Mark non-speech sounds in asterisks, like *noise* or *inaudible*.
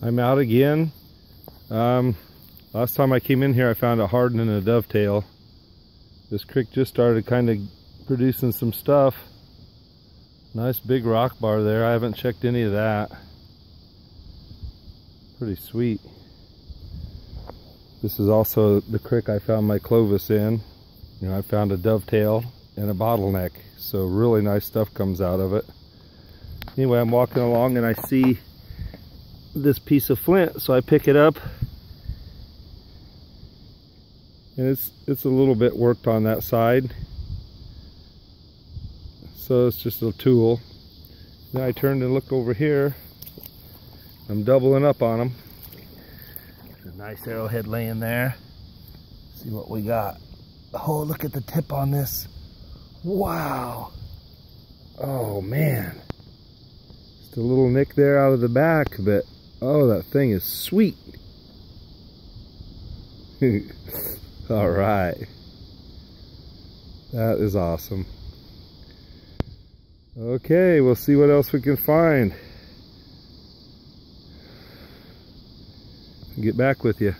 I'm out again. Um, last time I came in here I found a hardin and a dovetail. This creek just started kind of producing some stuff. Nice big rock bar there. I haven't checked any of that. Pretty sweet. This is also the creek I found my Clovis in. You know, I found a dovetail and a bottleneck. So really nice stuff comes out of it. Anyway, I'm walking along and I see this piece of flint, so I pick it up. And it's it's a little bit worked on that side. So it's just a tool. Then I turn and look over here. I'm doubling up on them. a nice arrowhead laying there. see what we got. Oh, look at the tip on this. Wow. Oh, man. Just a little nick there out of the back, but oh, that thing is sweet. *laughs* All right. That is awesome. Okay, we'll see what else we can find. Get back with you.